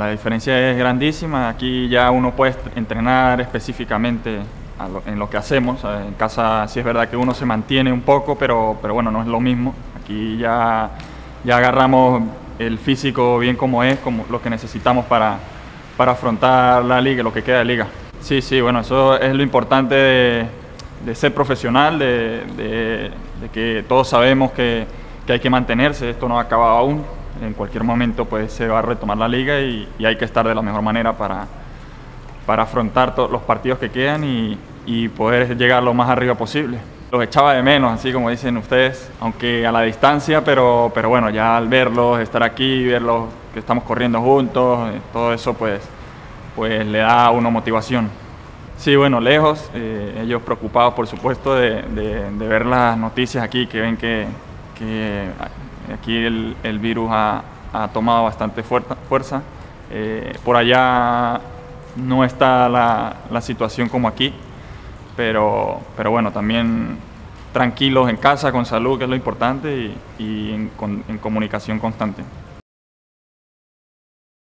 La diferencia es grandísima, aquí ya uno puede entrenar específicamente en lo que hacemos, en casa sí es verdad que uno se mantiene un poco, pero, pero bueno, no es lo mismo, aquí ya, ya agarramos el físico bien como es, como lo que necesitamos para, para afrontar la liga, lo que queda de liga. Sí, sí, bueno, eso es lo importante de, ser profesional, de, de, de, que todos sabemos que, que hay que mantenerse, esto no ha acabado aún, en cualquier momento pues, se va a retomar la liga y, y hay que estar de la mejor manera para, para afrontar todos los partidos que quedan y, y, poder llegar lo más arriba posible. Los echaba de menos, así como dicen ustedes, aunque a la distancia, pero, pero bueno, ya al verlos, estar aquí, verlos que estamos corriendo juntos, eh, todo eso pues, pues le da a uno motivación. Sí, bueno, lejos, eh, ellos preocupados por supuesto de, de, de, ver las noticias aquí, que ven que, Aquí el, virus ha, tomado bastante fuerza. Eh, por allá no está la, situación como aquí, pero, bueno, también tranquilos en casa, con salud, que es lo importante, y, en comunicación constante.